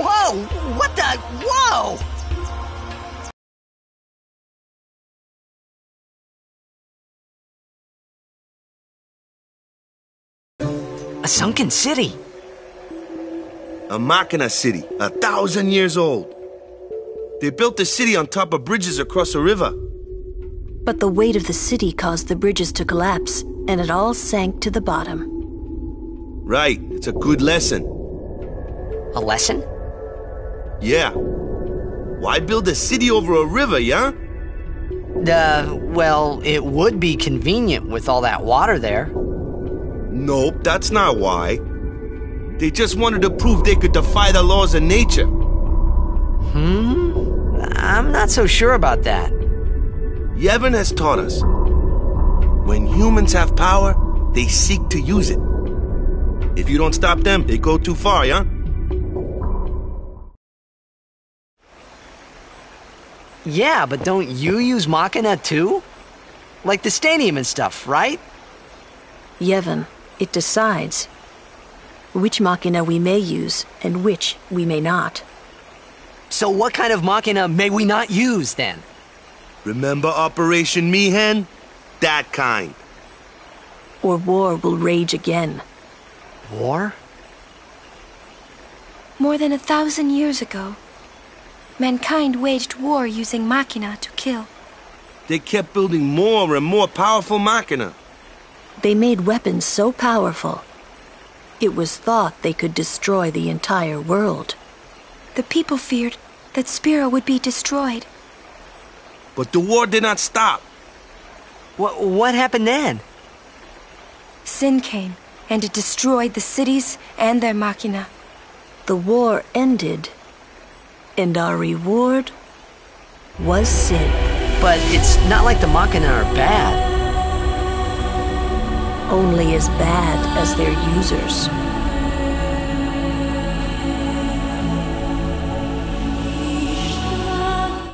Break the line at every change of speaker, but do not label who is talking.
Whoa! What the? Whoa! A sunken city.
A Machina city, a thousand years old. They built the city on top of bridges across a river.
But the weight of the city caused the bridges to collapse, and it all sank to the bottom.
Right, it's a good lesson.
A lesson?
Yeah. Why build a city over a river, yeah?
Uh, well, it would be convenient with all that water there.
Nope, that's not why. They just wanted to prove they could defy the laws of nature.
Hmm? I'm not so sure about that.
Yevon has taught us. When humans have power, they seek to use it. If you don't stop them, they go too far, yeah?
Yeah, but don't you use Machina too? Like the stadium and stuff, right?
Yevon, it decides which Machina we may use and which we may not.
So what kind of Machina may we not use then?
Remember Operation Mi'ihen? That kind.
Or war will rage again.
War?
More than a thousand years ago, mankind waged war using Machina to kill.
They kept building more and more powerful Machina.
They made weapons so powerful, it was thought they could destroy the entire world.
The people feared that Spira would be destroyed.
But the war did not stop.
What, what happened then?
Sin came, and it destroyed the cities and their Machina.
The war ended, and our reward was sin.
But it's not like the Machina are bad.
Only as bad as their users.